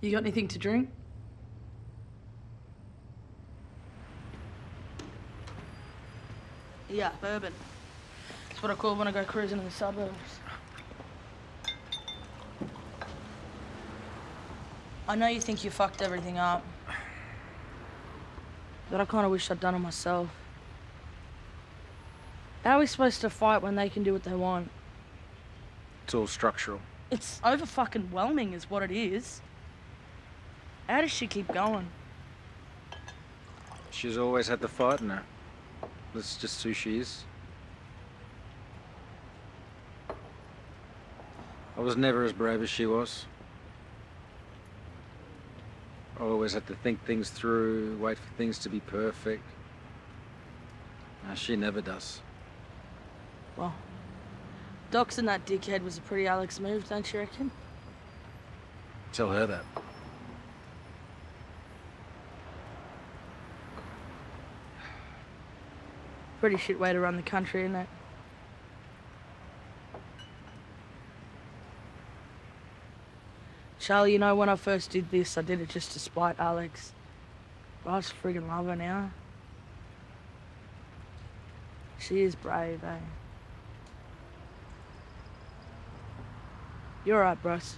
You got anything to drink? Yeah, bourbon. That's what I call when I go cruising in the suburbs. I know you think you fucked everything up. But I kind of wish I'd done it myself. How are we supposed to fight when they can do what they want? It's all structural. It's over fucking whelming, is what it is. How does she keep going? She's always had the fight in her. That's just who she is. I was never as brave as she was. I always had to think things through, wait for things to be perfect. Now, she never does. Well, doxing that dickhead was a pretty Alex move, don't you reckon? Tell her that. Pretty shit way to run the country, isn't it? Charlie, you know, when I first did this, I did it just to spite Alex. But I just friggin' love her now. She is brave, eh? You're right, Bruce.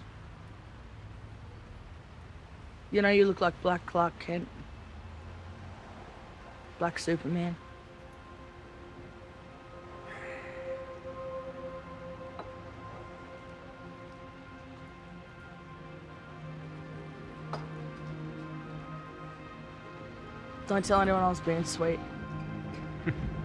You know, you look like Black Clark Kent. Black Superman. Don't tell anyone I was being sweet.